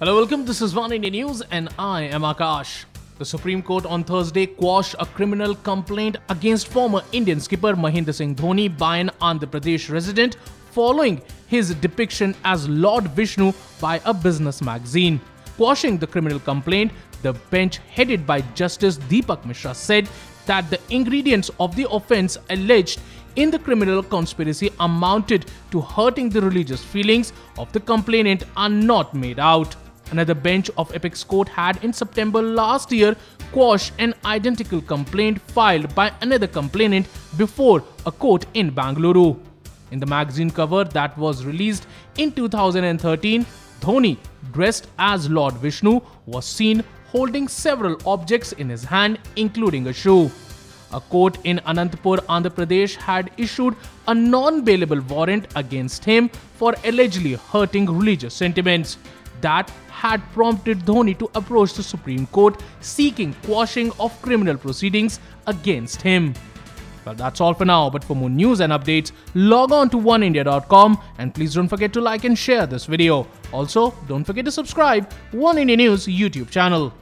Hello, welcome. This is One India News, and I am Akash. The Supreme Court on Thursday quashed a criminal complaint against former Indian skipper Mahendra Singh Dhoni by an Andhra Pradesh resident following his depiction as Lord Vishnu by a business magazine. Quashing the criminal complaint, the bench headed by Justice Deepak Mishra said that the ingredients of the offence alleged in the criminal conspiracy amounted to hurting the religious feelings of the complainant are not made out. Another bench of Apex Court had in September last year quashed an identical complaint filed by another complainant before a court in Bangalore. In the magazine cover that was released in 2013, Dhoni, dressed as Lord Vishnu, was seen holding several objects in his hand, including a shoe. A court in Anantapur, Andhra Pradesh had issued a non bailable warrant against him for allegedly hurting religious sentiments. That had prompted Dhoni to approach the Supreme Court seeking quashing of criminal proceedings against him. Well, that's all for now, but for more news and updates, log on to oneindia.com and please don't forget to like and share this video. Also, don't forget to subscribe One India News YouTube channel.